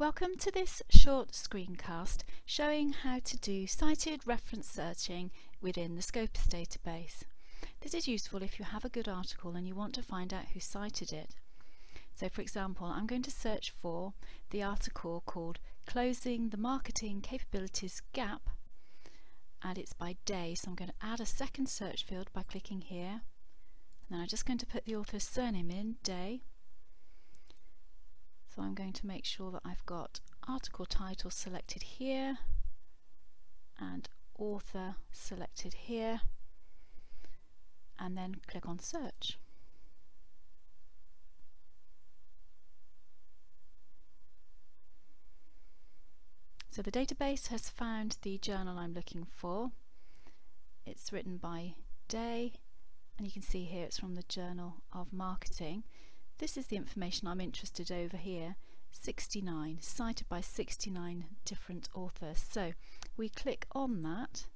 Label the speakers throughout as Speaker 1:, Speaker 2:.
Speaker 1: Welcome to this short screencast showing how to do cited reference searching within the Scopus database. This is useful if you have a good article and you want to find out who cited it. So for example, I'm going to search for the article called Closing the Marketing Capabilities Gap and it's by day so I'm going to add a second search field by clicking here and then I'm just going to put the author's surname in, day so I'm going to make sure that I've got article title selected here and author selected here and then click on search. So the database has found the journal I'm looking for. It's written by day and you can see here it's from the Journal of Marketing. This is the information I'm interested over here. 69, cited by 69 different authors. So we click on that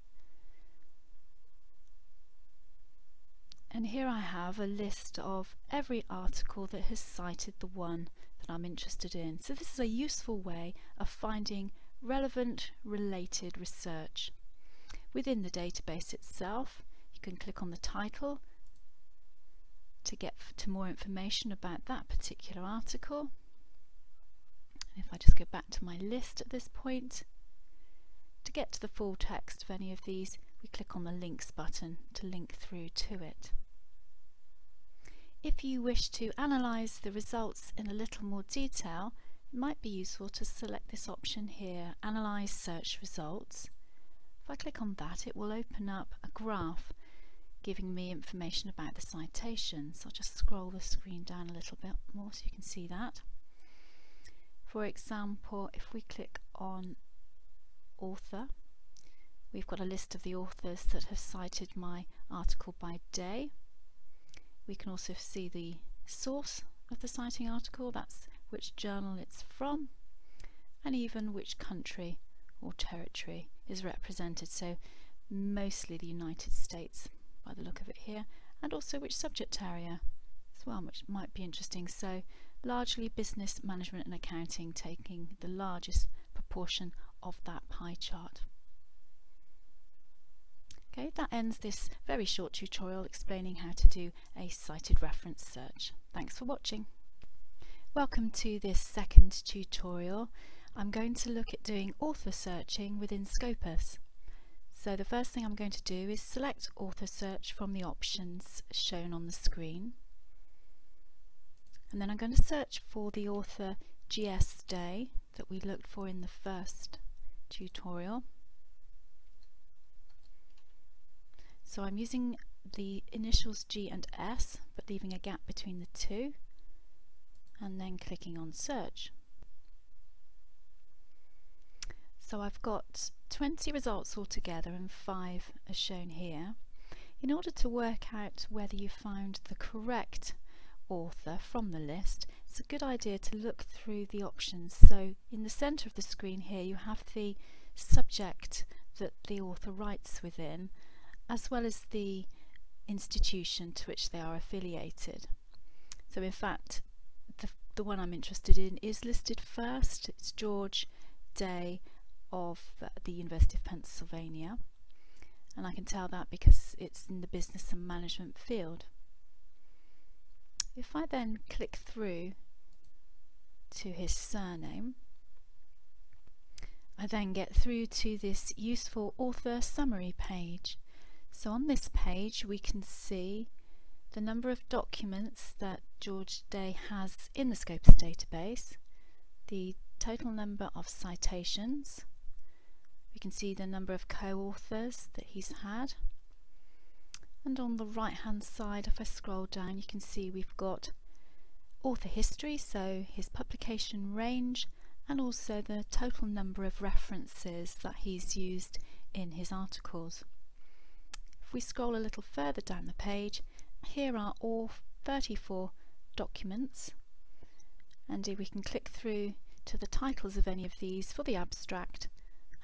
Speaker 1: and here I have a list of every article that has cited the one that I'm interested in. So this is a useful way of finding relevant related research. Within the database itself you can click on the title to get to more information about that particular article. And if I just go back to my list at this point, to get to the full text of any of these, we click on the links button to link through to it. If you wish to analyse the results in a little more detail, it might be useful to select this option here, Analyse Search Results. If I click on that, it will open up a graph giving me information about the citations. I'll just scroll the screen down a little bit more so you can see that. For example, if we click on author, we've got a list of the authors that have cited my article by day. We can also see the source of the citing article, that's which journal it's from, and even which country or territory is represented, so mostly the United States by the look of it here, and also which subject area as well, which might be interesting. So largely business management and accounting taking the largest proportion of that pie chart. Okay, that ends this very short tutorial explaining how to do a cited reference search. Thanks for watching. Welcome to this second tutorial. I'm going to look at doing author searching within Scopus. So the first thing I'm going to do is select author search from the options shown on the screen. And then I'm going to search for the author GS Day that we looked for in the first tutorial. So I'm using the initials G and S but leaving a gap between the two and then clicking on search. So I've got 20 results altogether and 5 are shown here. In order to work out whether you found the correct author from the list, it's a good idea to look through the options. So in the centre of the screen here you have the subject that the author writes within, as well as the institution to which they are affiliated. So in fact, the, the one I'm interested in is listed first. It's George Day of the University of Pennsylvania and I can tell that because it's in the business and management field. If I then click through to his surname I then get through to this useful author summary page. So on this page we can see the number of documents that George Day has in the Scopus database, the total number of citations, we can see the number of co-authors that he's had. And on the right hand side, if I scroll down, you can see we've got author history, so his publication range, and also the total number of references that he's used in his articles. If we scroll a little further down the page, here are all 34 documents, and we can click through to the titles of any of these for the abstract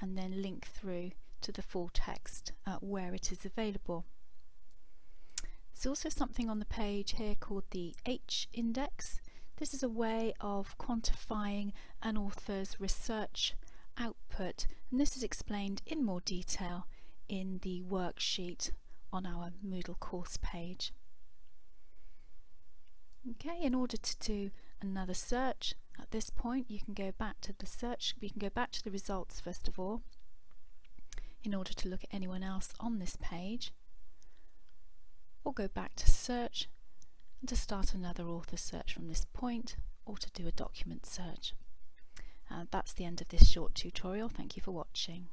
Speaker 1: and then link through to the full text uh, where it is available. There's also something on the page here called the H index. This is a way of quantifying an author's research output and this is explained in more detail in the worksheet on our Moodle course page. Okay, in order to do another search at this point you can go back to the search, we can go back to the results first of all in order to look at anyone else on this page or go back to search and to start another author search from this point or to do a document search. Uh, that's the end of this short tutorial. Thank you for watching.